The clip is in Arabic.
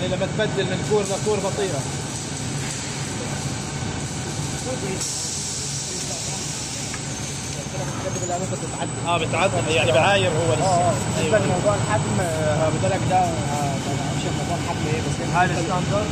يعني لما تبدل من core ل core بطيئه آه بتعدل يعني بعاير هو لسه. آه بالنسبة أيوة. لموضوع الحجم آه، بدلك ده آه، ما موضوع الحجم إيه بس هاي ال standard.